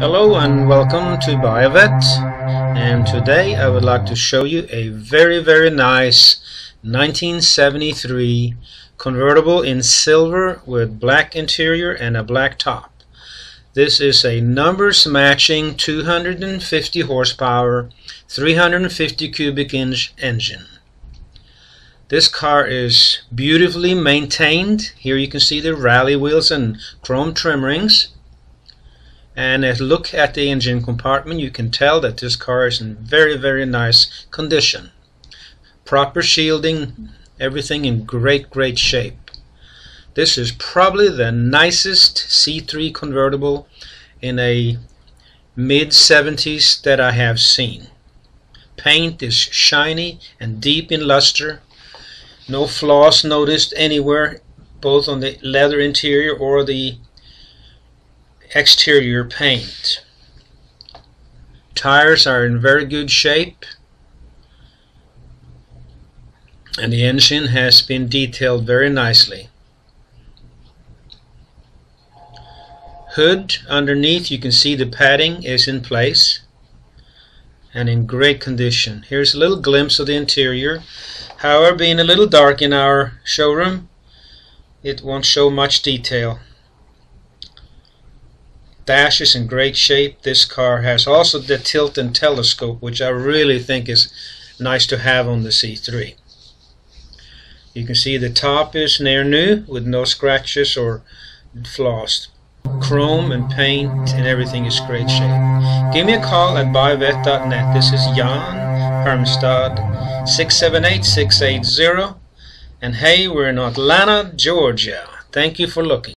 Hello and welcome to Buy a Vette and today I would like to show you a very very nice 1973 convertible in silver with black interior and a black top. This is a numbers matching 250 horsepower 350 cubic inch engine. This car is beautifully maintained. Here you can see the rally wheels and chrome trim rings and a look at the engine compartment you can tell that this car is in very very nice condition. Proper shielding everything in great great shape. This is probably the nicest C3 convertible in a mid 70s that I have seen. Paint is shiny and deep in luster. No flaws noticed anywhere both on the leather interior or the exterior paint. Tires are in very good shape and the engine has been detailed very nicely. Hood underneath you can see the padding is in place and in great condition. Here's a little glimpse of the interior. However, being a little dark in our showroom, it won't show much detail dash is in great shape. This car has also the tilt and telescope, which I really think is nice to have on the C3. You can see the top is near new with no scratches or flaws. Chrome and paint and everything is great shape. Give me a call at buyvet.net. This is Jan Hermstad 678-680 and hey, we're in Atlanta, Georgia. Thank you for looking.